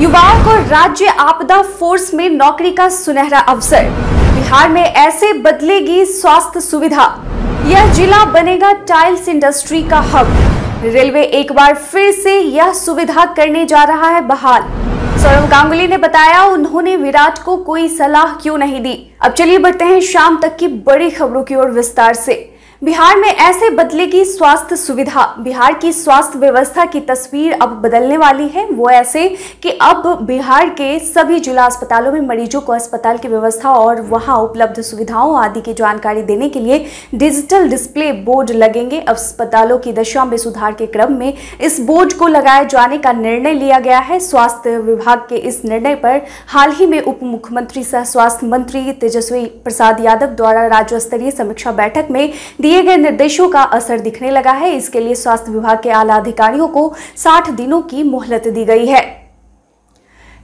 युवाओं को राज्य आपदा फोर्स में नौकरी का सुनहरा अवसर। बिहार में ऐसे बदलेगी स्वास्थ्य सुविधा। यह जिला बनेगा टाइल्स इंडस्ट्री का हब। रेलवे एक बार फिर से यह सुविधा करने जा रहा है बहाल। सौरभ गांगुली ने बताया, उन्होंने विराट को कोई सलाह क्यों नहीं दी? अब चलिए बढ़ते हैं शाम तक की बड़ी खबरों की ओर विस्तार से। बिहार में ऐसे बदलेगी स्वास्थ्य सुविधा, बिहार की स्वास्थ्य व्यवस्था की तस्वीर अब बदलने वाली है। वो ऐसे कि अब बिहार के सभी जिला अस्पतालों में मरीजों को अस्पताल की व्यवस्था और वहाँ उपलब्ध सुविधाओं आदि की जानकारी देने के लिए डिजिटल डिस्प्ले बोर्ड लगेंगे। अस्पतालों की दशा में सुधार के क्रम में इस बोर्ड को लगाए जाने का निर्णय लिया गया है। स्वास्थ्य विभाग के इस निर्णय पर हाल ही में उप मुख्यमंत्री सह स्वास्थ्य मंत्री तेजस्वी प्रसाद यादव द्वारा राज्य स्तरीय समीक्षा बैठक में दिए गए निर्देशों का असर दिखने लगा है। इसके लिए स्वास्थ्य विभाग के आला अधिकारियों को 60 दिनों की मोहलत दी गई है।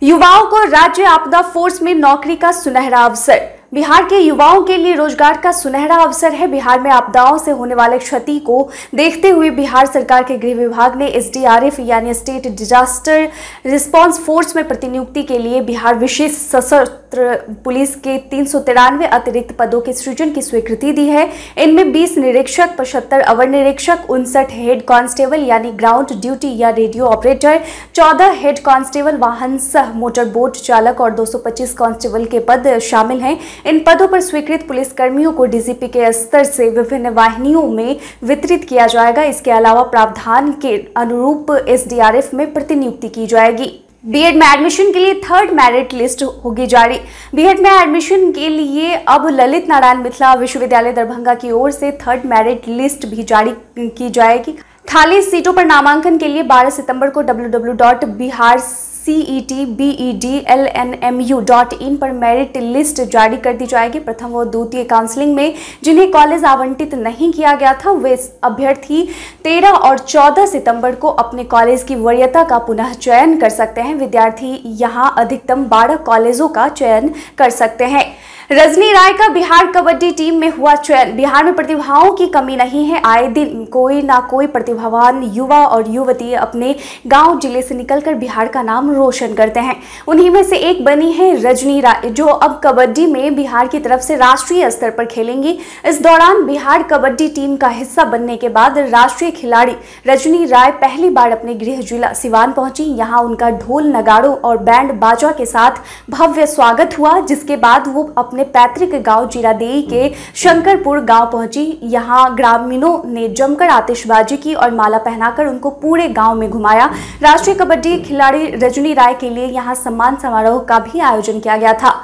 युवाओं को राज्य आपदा फोर्स में नौकरी का सुनहरा अवसर। बिहार के युवाओं के लिए रोज़गार का सुनहरा अवसर है। बिहार में आपदाओं से होने वाले क्षति को देखते हुए बिहार सरकार के गृह विभाग ने एसडीआरएफ यानी स्टेट डिजास्टर रिस्पांस फोर्स में प्रतिनियुक्ति के लिए बिहार विशेष सशस्त्र पुलिस के तीन सौ तिरानवे अतिरिक्त पदों के सृजन की स्वीकृति दी है। इनमें 20 निरीक्षक, पचहत्तर अवर निरीक्षक, उनसठ हेड कांस्टेबल यानी ग्राउंड ड्यूटी या रेडियो ऑपरेटर 14 हेड कांस्टेबल, वाहन सह मोटर बोट चालक और 225 कांस्टेबल के पद शामिल हैं। इन पदों पर स्वीकृत पुलिस कर्मियों को डीजीपी के स्तर से विभिन्न वाहिनियों में वितरित किया जाएगा। इसके अलावा प्रावधान के अनुरूप एसडीआरएफ में प्रतिनियुक्ति की जाएगी। बीएड में एडमिशन के लिए थर्ड मेरिट लिस्ट होगी जारी। बीएड में एडमिशन के लिए अब ललित नारायण मिथिला विश्वविद्यालय दरभंगा की ओर से थर्ड मेरिट लिस्ट भी जारी की जाएगी। खाली सीटों पर नामांकन के लिए 12 सितंबर को www.bihar C E T B E D L N M U dot in पर मेरिट लिस्ट जारी कर दी जाएगी। प्रथम व द्वितीय काउंसलिंग में, जिन्हें कॉलेज आवंटित नहीं किया गया था, वे अभ्यर्थी 13 और 14 सितंबर को अपने कॉलेज की वरीयता का पुनः चयन कर सकते हैं। विद्यार्थी यहाँ अधिकतम 12 कॉलेजों का चयन कर सकते हैं। रजनी राय का बिहार कबड्डी टीम में हुआ चयन। बिहार में प्रतिभाओं की कमी नहीं है। आए दिन कोई ना कोई प्रतिभावान युवा और युवती अपने गाँव ज़िले से निकलकर बिहार का नाम रोशन करते हैं। उन्हीं में से एक बनी है रजनी राय, जो अब कबड्डी में बिहार की तरफ़ से राष्ट्रीय स्तर पर खेलेंगी। इस दौरान बिहार कबड्डी टीम का हिस्सा बनने के बाद राष्ट्रीय खिलाड़ी रजनी राय पहली बार अपने गृह जिला सिवान पहुँची। यहाँ उनका ढोल नगाड़ों और बैंड बाजा के साथ भव्य स्वागत हुआ, जिसके बाद वो अपने अपने पैतृक गाँव जीरादेई के शंकरपुर गाँव पहुँची। यहाँ ग्रामीणों ने जमकर आतिशबाजी की और माला पहनाकर उनको पूरे गाँव में घुमाया। राष्ट्रीय कबड्डी खिलाड़ी रजनी राय के लिए यहाँ सम्मान समारोह का भी आयोजन किया गया था।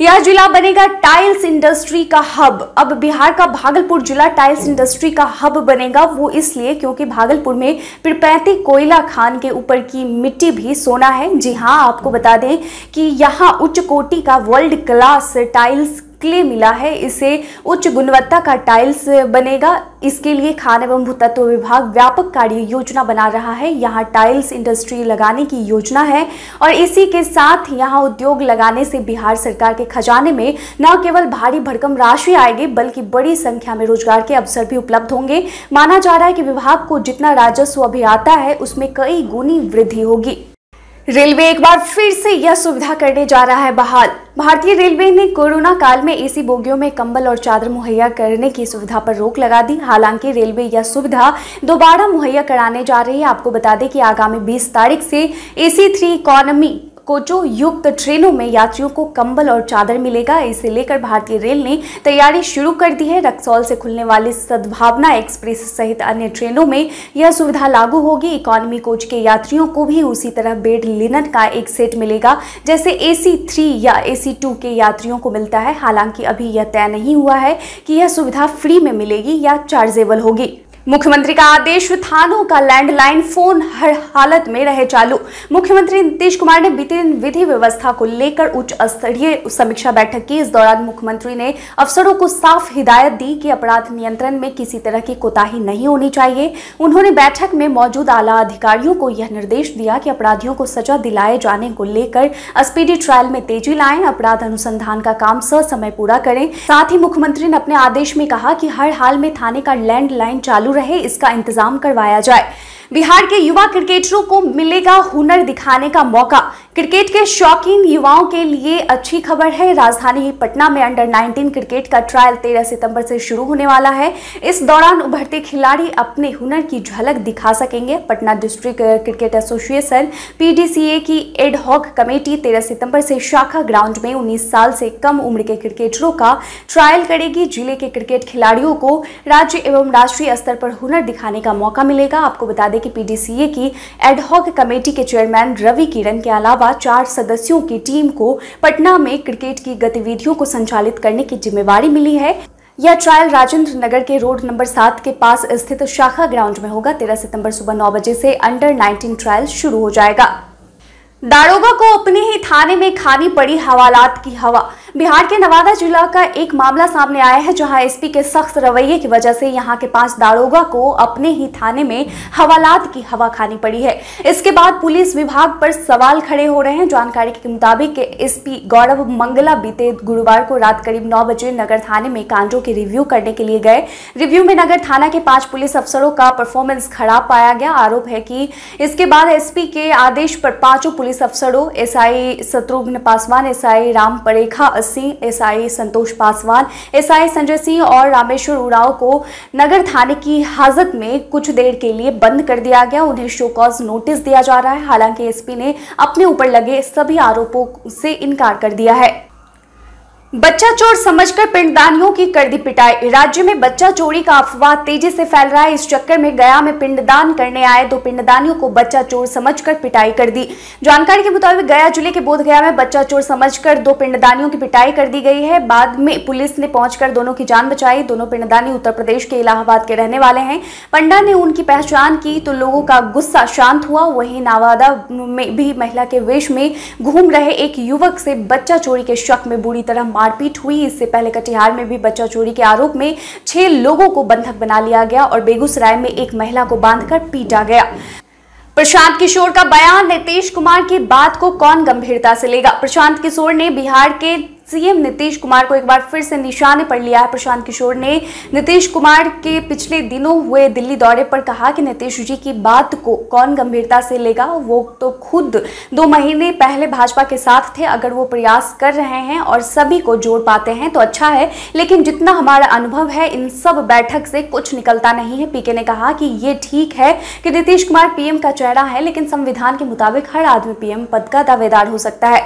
यह जिला बनेगा टाइल्स इंडस्ट्री का हब। अब बिहार का भागलपुर जिला टाइल्स इंडस्ट्री का हब बनेगा वो इसलिए क्योंकि भागलपुर में पिरपैती कोयला खान के ऊपर की मिट्टी भी सोना है। जी हाँ आपको बता दें कि यहाँ उच्च कोटि का वर्ल्ड क्लास टाइल्स क्ले मिला है। इसे उच्च गुणवत्ता का टाइल्स बनेगा। इसके लिए खान एवं भूतत्व विभाग व्यापक कार्य योजना बना रहा है। यहाँ टाइल्स इंडस्ट्री लगाने की योजना है और इसी के साथ यहाँ उद्योग लगाने से बिहार सरकार के खजाने में न केवल भारी भरकम राशि आएगी, बल्कि बड़ी संख्या में रोज़गार के अवसर भी उपलब्ध होंगे। माना जा रहा है कि विभाग को जितना राजस्व अभी आता है, उसमें कई गुनी वृद्धि होगी। रेलवे एक बार फिर से यह सुविधा करने जा रहा है बहाल। भारतीय रेलवे ने कोरोना काल में एसी बोगियों में कंबल और चादर मुहैया करने की सुविधा पर रोक लगा दी। हालाँकि रेलवे यह सुविधा दोबारा मुहैया कराने जा रही है। आपको बता दें कि आगामी 20 तारीख से एसी थ्री इकोनॉमी कोचो युक्त ट्रेनों में यात्रियों को कंबल और चादर मिलेगा। इसे लेकर भारतीय रेल ने तैयारी शुरू कर दी है। रक्सौल से खुलने वाली सद्भावना एक्सप्रेस सहित अन्य ट्रेनों में यह सुविधा लागू होगी। इकोनॉमी कोच के यात्रियों को भी उसी तरह बेड लिनन का एक सेट मिलेगा, जैसे एसी थ्री या एसी टू के यात्रियों को मिलता है। हालाँकि अभी यह तय नहीं हुआ है कि यह सुविधा फ्री में मिलेगी या चार्जेबल होगी। मुख्यमंत्री का आदेश, थानों का लैंडलाइन, फ़ोन हर हालत में रहे चालू। मुख्यमंत्री नीतीश कुमार ने बीते दिन विधि व्यवस्था को लेकर उच्च स्तरीय समीक्षा बैठक की। इस दौरान मुख्यमंत्री ने अफसरों को साफ़ हिदायत दी कि अपराध नियंत्रण में किसी तरह की कोताही नहीं होनी चाहिए। उन्होंने बैठक में मौजूद आला अधिकारियों को यह निर्देश दिया कि अपराधियों को सजा दिलाए जाने को लेकर स्पीडी ट्रायल में तेज़ी लाएँ, अपराध अनुसंधान का काम स समय पूरा करें। साथ ही मुख्यमंत्री ने अपने आदेश में कहा कि हर हाल में थाने का लैंडलाइन चालू रहे इसका इंतज़ाम करवाया जाए। बिहार के युवा क्रिकेटरों को मिलेगा हुनर दिखाने का मौका। क्रिकेट के शौकीन युवाओं के लिए अच्छी खबर है। राजधानी पटना में अंडर 19 क्रिकेट का ट्रायल 13 सितंबर से शुरू होने वाला है। इस दौरान उभरते खिलाड़ी अपने हुनर की झलक दिखा सकेंगे। Patna district cricket association PDCA की एड हॉक कमेटी 13 सितंबर से शाखा ग्राउंड में 19 साल से कम उम्र के क्रिकेटरों का ट्रायल करेगी। ज़िले के क्रिकेट खिलाड़ियों को राज्य एवं राष्ट्रीय स्तर पर हुनर दिखाने का मौका मिलेगा। आपको बता दें कि पीडीसीए की एडहॉक कमेटी के चेयरमैन रवि किरण के अलावा चार सदस्यों की टीम को पटना में क्रिकेट की गतिविधियों को संचालित करने की जिम्मेवारी मिली है। यह ट्रायल राजेंद्र नगर के रोड नंबर सात के पास स्थित शाखा ग्राउंड में होगा। तेरह सितंबर सुबह नौ बजे से अंडर 19 ट्रायल शुरू हो जाएगा। दारोगा को अपने ही थाने में खानी पड़ी हवालात की हवा। बिहार के नवादा जिला का एक मामला सामने आया है, जहाँ एसपी के सख्त रवैये की वजह से यहाँ के पाँच दारोगा को अपने ही थाने में हवालात की हवा खानी पड़ी है। इसके बाद पुलिस विभाग पर सवाल खड़े हो रहे हैं। जानकारी के मुताबिक एसपी गौरव मंगला बीते गुरुवार को रात करीब नौ बजे नगर थाने में कांडों की रिव्यू करने के लिए गए। रिव्यू में नगर थाना के पाँच पुलिस अफसरों का परफॉर्मेंस खराब पाया गया। आरोप है कि इसके बाद एसपी के आदेश पर पाँचों पुलिस अफसरों, SI Shatrughan Paswan, SI Ram Parekha Singh SI Santosh Paswan, SI Sanjay Singh और रामेश्वर उराव को नगर थाने की हाजत में कुछ देर के लिए बंद कर दिया गया। उन्हें शोकॉज नोटिस दिया जा रहा है। हालाँकि एसपी ने अपने ऊपर लगे सभी आरोपों से इनकार कर दिया है। बच्चा चोर समझकर पिंडदानियों की कर दी पिटाई। राज्य में बच्चा चोरी का अफवाह तेज़ी से फैल रहा है। इस चक्कर में गया में पिंडदान करने आए दो पिंडदानियों को बच्चा चोर समझकर पिटाई कर दी। जानकारी के मुताबिक गया ज़िले के बोध गया में बच्चा चोर समझकर दो पिंडदानियों की पिटाई कर दी गई है। बाद में पुलिस ने पहुंचकर दोनों की जान बचाई। दोनों पिंडदानी उत्तर प्रदेश के इलाहाबाद के रहने वाले हैं। पंडा ने उनकी पहचान की तो लोगों का गुस्सा शांत हुआ। वही नावादा में भी महिला के वेश में घूम रहे एक युवक से बच्चा चोरी के शक में बुरी तरह मारपीट हुई। इससे पहले कटिहार में भी बच्चा चोरी के आरोप में छह लोगों को बंधक बना लिया गया और बेगूसराय में एक महिला को बांधकर पीटा गया। प्रशांत किशोर का बयान, नीतीश कुमार की बात को कौन गंभीरता से लेगा? प्रशांत किशोर ने बिहार के सीएम नीतीश कुमार को एक बार फिर से निशाने पर लिया है। प्रशांत किशोर ने नीतीश कुमार के पिछले दिनों हुए दिल्ली दौरे पर कहा कि नीतीश जी की बात को कौन गंभीरता से लेगा? वो तो खुद दो महीने पहले भाजपा के साथ थे। अगर वो प्रयास कर रहे हैं और सभी को जोड़ पाते हैं तो अच्छा है। लेकिन जितना हमारा अनुभव है, इन सब बैठक से कुछ निकलता नहीं है। पीके ने कहा कि ये ठीक है कि नीतीश कुमार पीएम का चेहरा है, लेकिन संविधान के मुताबिक हर आदमी पीएम पद का दावेदार हो सकता है।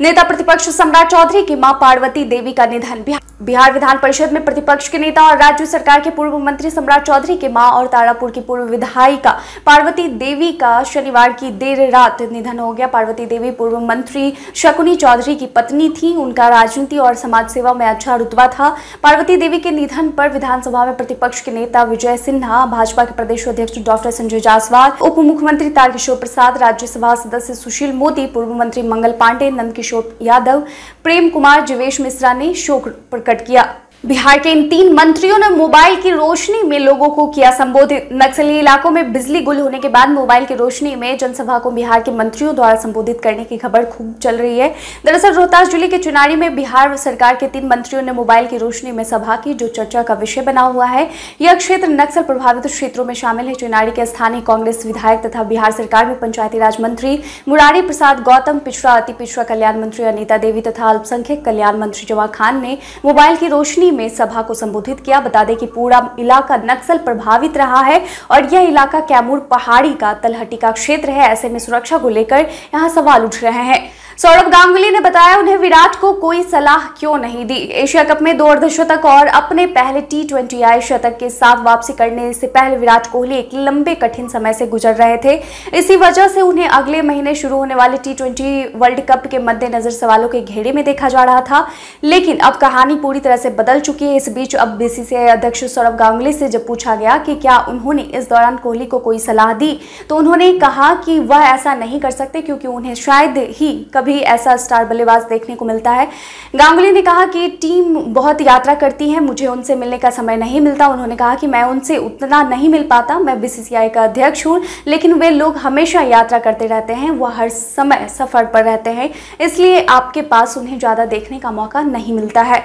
नेता प्रतिपक्ष सम्राट चौधरी की माँ पार्वती देवी का निधन। बिहार विधान परिषद में प्रतिपक्ष के नेता और राज्य सरकार के पूर्व मंत्री सम्राट चौधरी के माँ और तारापुर की पूर्व विधायिका पार्वती देवी का शनिवार की देर रात निधन हो गया। पार्वती देवी पूर्व मंत्री शकुनी चौधरी की पत्नी थी। उनका राजनीति और समाज सेवा में अच्छा रुतबा था। पार्वती देवी के निधन पर विधानसभा में प्रतिपक्ष के नेता विजय सिन्हा, भाजपा के प्रदेश अध्यक्ष डॉक्टर संजय जायसवाल उप मुख्यमंत्री तारकिशोर प्रसाद, राज्यसभा सदस्य सुशील मोदी, पूर्व मंत्री मंगल पांडे, नंदकिशोर यादव, प्रेम कुमार जीवेश मिश्रा ने शोक प्रकट किया। बिहार के इन तीन मंत्रियों ने मोबाइल की रोशनी में लोगों को किया संबोधित। नक्सली इलाकों में बिजली गुल होने के बाद मोबाइल की रोशनी में जनसभा को बिहार के मंत्रियों द्वारा संबोधित करने की खबर खूब चल रही है। दरअसल रोहतास ज़िले के चुनारी में बिहार सरकार के तीन मंत्रियों ने मोबाइल की रोशनी में सभा की, जो चर्चा का विषय बना हुआ है। यह क्षेत्र नक्सल प्रभावित क्षेत्रों में शामिल है। चुनारी के स्थानीय कांग्रेस विधायक तथा बिहार सरकार में पंचायती राज मंत्री मुरारी प्रसाद गौतम, पिछड़ा अति पिछड़ा कल्याण मंत्री अनिता देवी तथा अल्पसंख्यक कल्याण मंत्री जवा खान ने मोबाइल की रोशनी में सभा को संबोधित किया। बता दें कि पूरा इलाका नक्सल प्रभावित रहा है और यह इलाका कैमूर पहाड़ी का तलहटी का क्षेत्र है। ऐसे में सुरक्षा को लेकर यहाँ सवाल उठ रहे हैं। सौरभ गांगुली ने बताया, उन्हें विराट को कोई सलाह क्यों नहीं दी? एशिया कप में दो अर्धशतक और अपने पहले टी ट्वेंटी शतक के साथ वापसी करने से पहले विराट कोहली एक लंबे, कठिन समय से गुजर रहे थे। इसी वजह से उन्हें अगले महीने शुरू होने वाले टी ट्वेंटी वर्ल्ड कप के मद्देनजर सवालों के घेरे में देखा जा रहा था। लेकिन अब कहानी पूरी तरह से बदल चुकी है। इस बीच अब बीसीसीआई अध्यक्ष सौरभ गांगुली से जब पूछा गया कि क्या उन्होंने इस दौरान कोहली को कोई सलाह दी तो उन्होंने कहा कि वह ऐसा नहीं कर सकते, क्योंकि उन्हें शायद ही कभी भी ऐसा स्टार बल्लेबाज देखने को मिलता है। गांगुली ने कहा कि टीम बहुत यात्रा करती है, मुझे उनसे मिलने का समय नहीं मिलता। उन्होंने कहा कि मैं उनसे उतना नहीं मिल पाता, मैं बीसीसीआई का अध्यक्ष हूँ, लेकिन वे लोग हमेशा यात्रा करते रहते हैं, वह हर समय सफ़र पर रहते हैं, इसलिए आपके पास उन्हें ज़्यादा देखने का मौका नहीं मिलता है।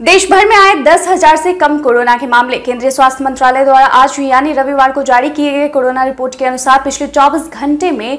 देश भर में आए दस हज़ार से कम कोरोना के मामले। केंद्रीय स्वास्थ्य मंत्रालय द्वारा आज यानी रविवार को जारी किए गए कोरोना रिपोर्ट के अनुसार पिछले 24 घंटे में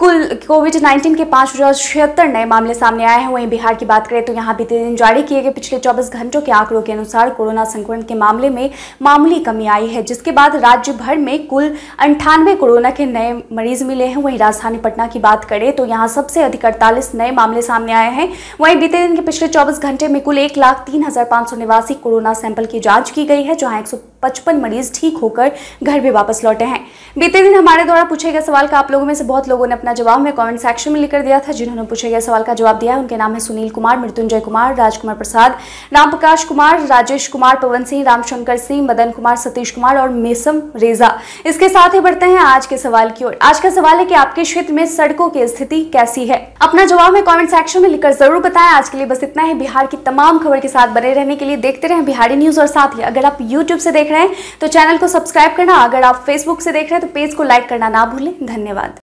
कुल कोविड 19 के पाँच हज़ार छिहत्तर नए मामले सामने आए हैं। वहीं बिहार की बात करें तो यहाँ बीते दिन जारी किए गए। पिछले 24 घंटों के आंकड़ों के अनुसार कोरोना संक्रमण के मामले में मामूली कमी आई है। जिसके बाद राज्य भर में कुल अंठानवे कोरोना के नए मरीज़ मिले हैं। वहीं राजधानी पटना की बात करें तो यहाँ सबसे अधिक अड़तालीस नए मामले सामने आए हैं। वहीं बीते दिन के पिछले चौबीस घंटे में कुल एक लाख तीन हज़ार सौ निवासी कोरोना सैंपल की जाँच की गई है, जहाँ एक पचपन मरीज़ ठीक होकर घर भी वापस लौटे हैं। बीते दिन हमारे द्वारा पूछे गए सवाल का आप लोगों में से बहुत लोगों ने अपना जवाब में कमेंट सेक्शन में लिखकर दिया था, जिन्होंने पूछे गए सवाल का जवाब दिया है। उनके नाम है सुनील कुमार, मृत्युंजय कुमार, राजकुमार प्रसाद राम प्रकाश कुमार, राजेश कुमार, पवन सिंह, रामशंकर सिंह, मदन कुमार, सतीश कुमार और मेसम रेजा। इसके साथ ही बढ़ते हैं आज के सवाल की ओर। आज का सवाल है की आपके क्षेत्र में सड़कों की स्थिति कैसी है? अपना जवाब में कॉमेंट सेक्शन में लिखकर ज़रूर बताएँ। आज के लिए बस इतना ही। बिहार की तमाम खबर के साथ बने रहने के लिए देखते रहे बिहारी न्यूज़ और साथ ही अगर आप यूट्यूब से देख रहे हैं तो चैनल को सब्सक्राइब करना। अगर आप फेसबुक से देख रहे हैं तो पेज को लाइक करना ना भूलें। धन्यवाद।